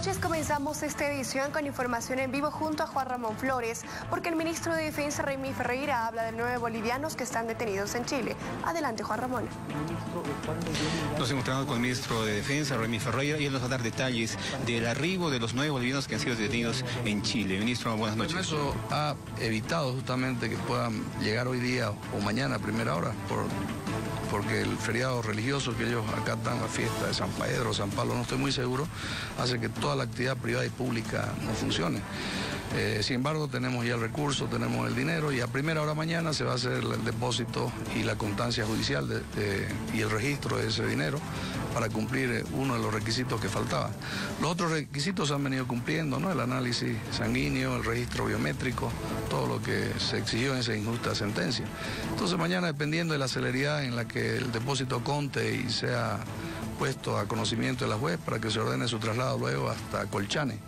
noches comenzamos esta edición con información en vivo junto a Juan Ramón Flores, porque el ministro de Defensa, Remy Ferreira, habla de nueve bolivianos que están detenidos en Chile. Adelante, Juan Ramón. Nos encontramos con el ministro de Defensa, Remy Ferreira, y él nos va a dar detalles del arribo de los nueve bolivianos que han sido detenidos en Chile. Ministro, buenas noches. Eso ha evitado justamente que puedan llegar hoy día o mañana a primera hora por porque el feriado religioso que ellos acá dan la fiesta de San Pedro, San Pablo, no estoy muy seguro, hace que la actividad privada y pública no funcione. Eh, sin embargo, tenemos ya el recurso, tenemos el dinero y a primera hora mañana se va a hacer el depósito y la constancia judicial y el registro de ese dinero para cumplir eh, uno de los requisitos que faltaba. Los otros requisitos se han venido cumpliendo, ¿no? el análisis sanguíneo, el registro biométrico, todo lo que se exigió en esa injusta sentencia. Entonces mañana, dependiendo de la celeridad en la que el depósito conte y sea puesto a conocimiento de la juez para que se ordene su traslado luego hasta Colchane,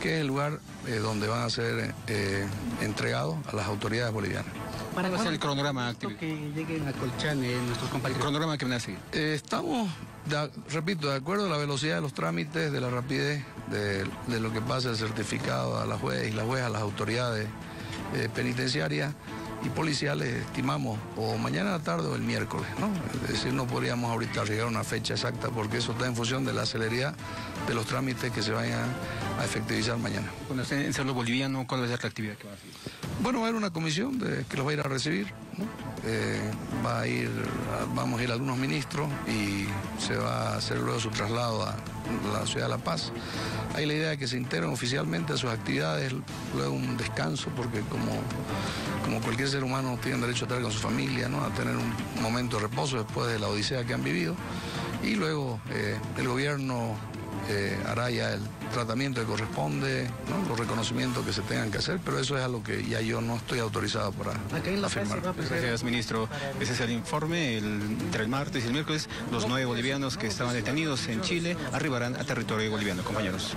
que es el lugar eh, donde van a ser eh, entregados a las autoridades bolivianas. ¿Para ¿Cuál va a ser el cronograma que lleguen a Colchane nuestros compañeros? El cronograma que van a seguir. Eh, estamos, repito, de acuerdo a la velocidad de los trámites, de la rapidez, de, de lo que pasa el certificado a la juez y la juez a las autoridades penitenciarias y policiales estimamos o mañana a la tarde o el miércoles, ¿no? Es decir, no podríamos ahorita llegar a una fecha exacta porque eso está en función de la celeridad de los trámites que se vayan a efectivizar mañana. Cuando estén en Cerro Boliviano, ¿cuál va a ser la actividad que va a hacer? Bueno, va a haber una comisión de, que los va a ir a recibir, eh, va a ir, vamos a ir algunos ministros y se va a hacer luego su traslado a la ciudad de La Paz. Hay la idea de que se integren oficialmente a sus actividades, luego un descanso, porque como, como cualquier ser humano tiene derecho a estar con su familia, ¿no? a tener un momento de reposo después de la odisea que han vivido. Y luego eh, el gobierno eh, hará ya el tratamiento que corresponde, los reconocimientos que se tengan que hacer, pero eso es algo que ya yo no estoy autorizado para afirmar. Gracias, ministro. Ese es el informe. entre el martes y el miércoles, los nueve bolivianos que estaban detenidos en Chile arribarán a territorio boliviano. Compañeros.